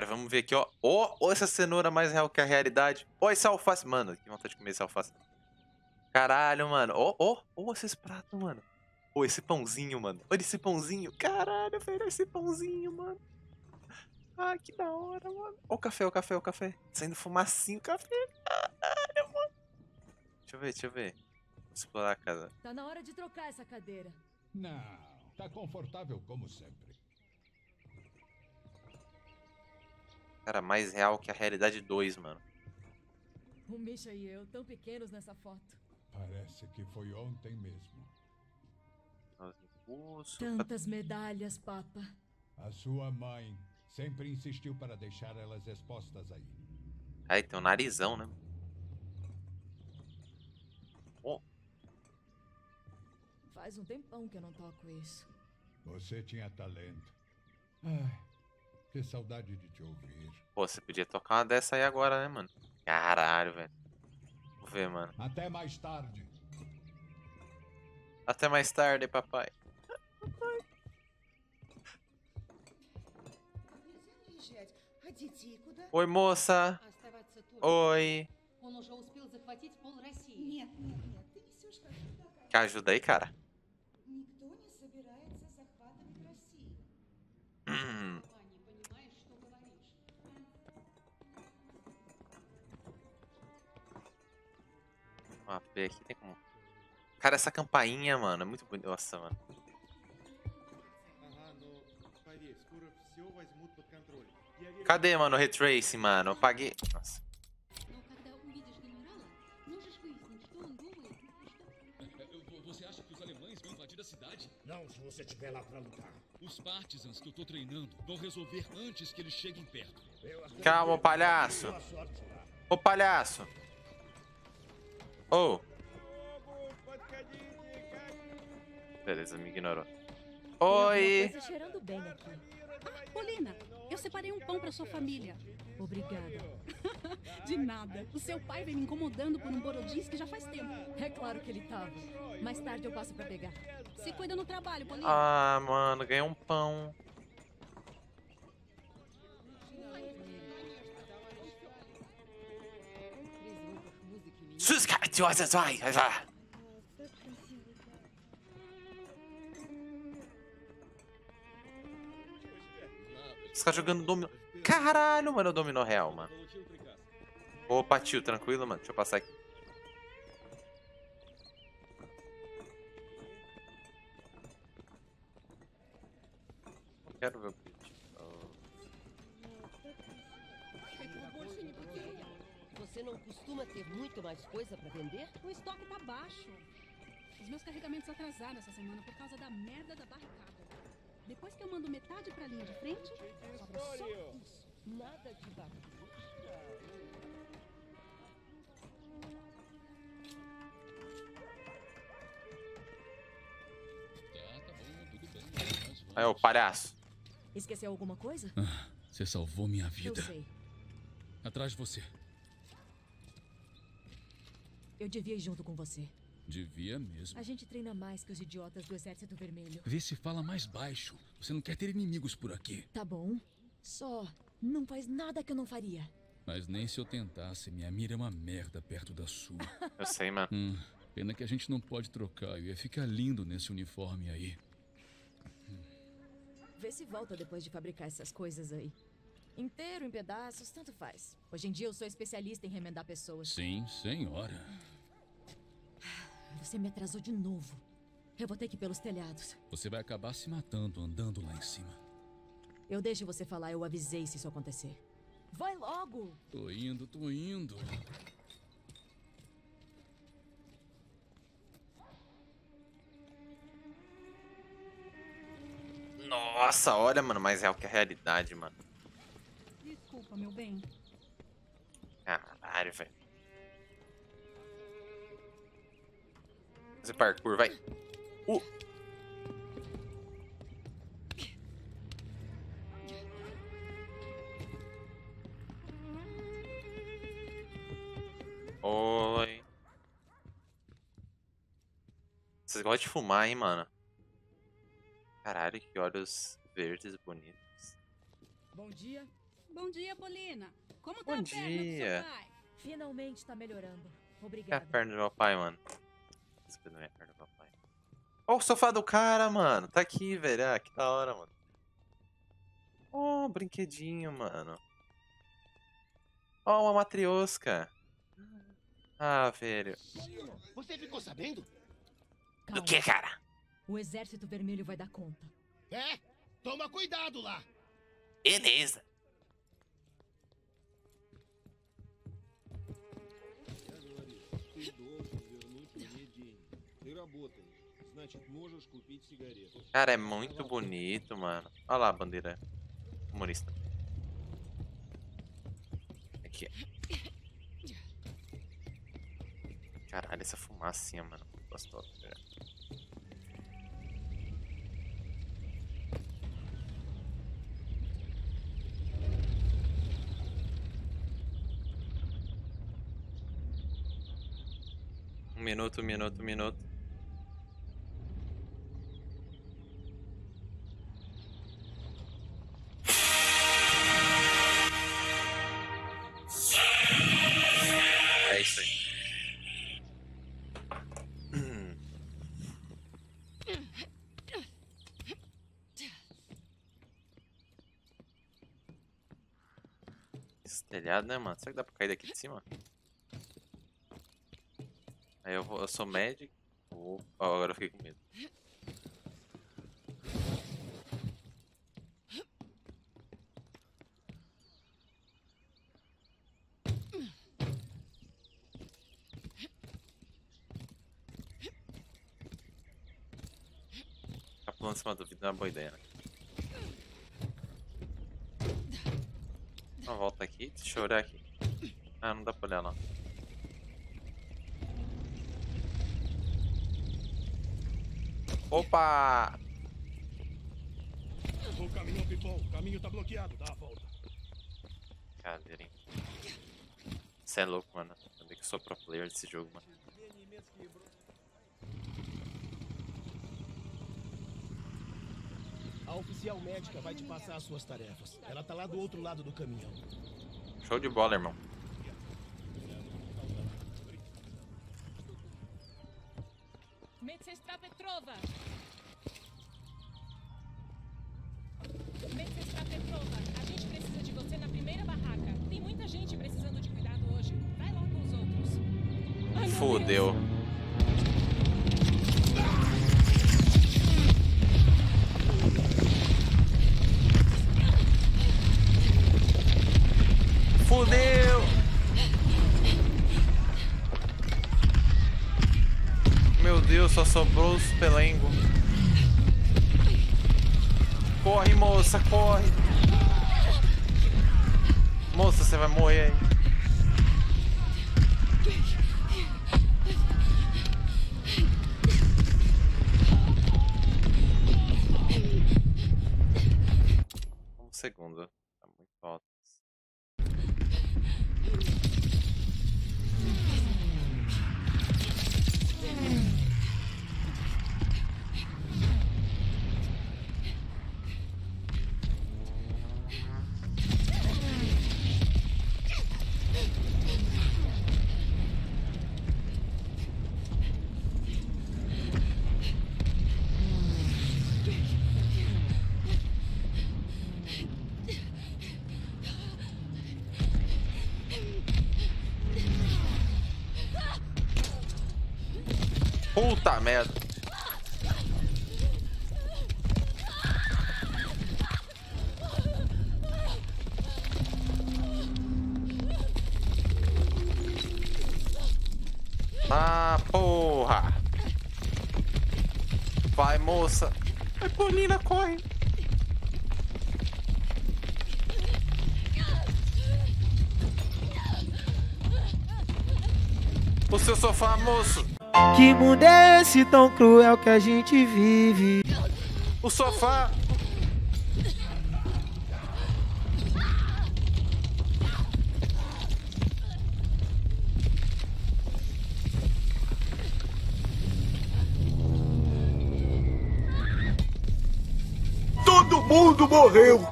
Caralho, vamos ver aqui, ó. Ó, ó essa cenoura mais real que a realidade. Ó esse alface. Mano, que vontade de comer esse alface. Caralho, mano. Ó, ó, ó esses pratos, mano. Ó esse pãozinho, mano. Olha esse pãozinho. Caralho, velho, esse pãozinho, mano. Ah, que da hora, mano. Ó o café, o café, o café. Saindo fumacinho o café. Caralho, mano. Deixa eu ver, deixa eu ver. Vou explorar a casa. Tá na hora de trocar essa cadeira. Não, tá confortável como sempre. Cara, mais real que a realidade 2, mano. O Misha e eu, tão pequenos nessa foto. Parece que foi ontem mesmo. Impulso. Tantas medalhas, papa. A sua mãe sempre insistiu para deixar elas expostas aí. Ai, tem um narizão, né? Oh, Faz um tempão que eu não toco isso. Você tinha talento. Ai, que saudade de te ouvir. Pô, você podia tocar uma dessa aí agora, né, mano? Caralho, velho. Vou ver, mano. Até mais tarde. Até mais tarde, papai. Oi, moça. Oi. Quer ajuda aí, cara? aqui, tem como. Cara, essa campainha, mano, é muito bonita. Nossa, mano. Cadê, mano, o retrace, mano? Eu paguei. Nossa. Não, se você estiver lá pra lutar. Os partisans que eu tô treinando vão resolver antes que eles cheguem perto. Calma, palhaço. Ô palhaço! Ô. Beleza, me ignorou. Oi. coisa cheirando bem aqui. Polina, eu separei um pão pra sua família. Obrigada. De nada. O seu pai vem me incomodando por um borodisque já faz tempo. É claro que ele tava. Mais tarde eu passo pra pegar. Se cuida no trabalho, Polina. Ah, mano, ganhei um pão. Os caras jogando domino? Caralho, mano, é dominó real, mano. Opa, tio, tranquilo, mano? Deixa eu passar aqui. Coisa pra vender? O estoque tá baixo. Os meus carregamentos atrasaram essa semana por causa da merda da barricada. Depois que eu mando metade pra linha de frente, sobra só isso. Nada de barulho. Tá, tá bom, tudo bem. Mas vamos. Aí, ô, palhaço. Esqueceu alguma coisa? Você salvou minha Eu vida. sei. Atrás de você. Eu devia ir junto com você. Devia mesmo. A gente treina mais que os idiotas do Exército Vermelho. Vê se fala mais baixo. Você não quer ter inimigos por aqui. Tá bom. Só não faz nada que eu não faria. Mas nem se eu tentasse, minha mira é uma merda perto da sua. Eu sei, mano. Hum, pena que a gente não pode trocar. Eu ia ficar lindo nesse uniforme aí. Vê se volta depois de fabricar essas coisas aí. Inteiro, em pedaços, tanto faz. Hoje em dia eu sou especialista em remendar pessoas. Sim, senhora. Você me atrasou de novo. Eu vou ter que ir pelos telhados. Você vai acabar se matando andando lá em cima. Eu deixo você falar, eu avisei se isso acontecer. Vai logo! Tô indo, tô indo. Nossa, olha, mano, mais real que a realidade, mano. Desculpa, meu bem. Caralho, velho. Fazer parkour, vai. Uh. Oi. Vocês gostam de fumar, hein, mano? Caralho, que olhos verdes bonitos. Bom dia. Bom dia, Polina. Como tá Bom a perna do dia. seu pai? Finalmente tá melhorando. Que é a Obrigada. perna do meu pai, mano. Essa não é a perna do meu pai. Ó, o sofá do cara, mano. Tá aqui, velho. Ah, que da hora, mano. Ó, um brinquedinho, mano. Ó, uma matriosca. Ah, velho. Você ficou sabendo? Calma. cara? O exército vermelho vai dar conta. É? Toma cuidado lá. Beleza. Cara, é muito bonito, mano. Olha lá a bandeira comunista. Aqui. Caralho, essa fumacinha, mano. Gostosa. Um minuto, um minuto, um minuto. É isso aí. Hum. Esse telhado, né, mano? Será que dá pra cair daqui de cima? Aí eu, vou, eu sou médico. Opa, agora eu fiquei com medo. Cima do vidro não é uma boa ideia? Uma volta aqui, deixa eu olhar aqui. Ah, não dá pra olhar não. Opa! O caminhão pipou. O caminho tá bloqueado. Dá a volta. Cadeira, hein? Você é louco, mano. Ainda que eu sou pro player desse jogo, mano. A oficial médica vai te passar as suas tarefas. Ela tá lá do outro lado do caminhão. Show de bola, irmão. Medsestra Petrova! Medsestra Petrova, a gente precisa de você na primeira barraca. Tem muita gente precisando de cuidado hoje. Vai lá com os outros. Ai. Fudeu! Meu Deus, só sobrou os pelengos. Corre, moça, corre! Moça, você vai morrer aí. Segundo. Tá muito alto. Puta merda. Ah, porra. Vai, moça. Vai, Polina, corre. O seu sofá, moço. Que mundo é esse tão cruel que a gente vive? O sofá. Todo mundo morreu.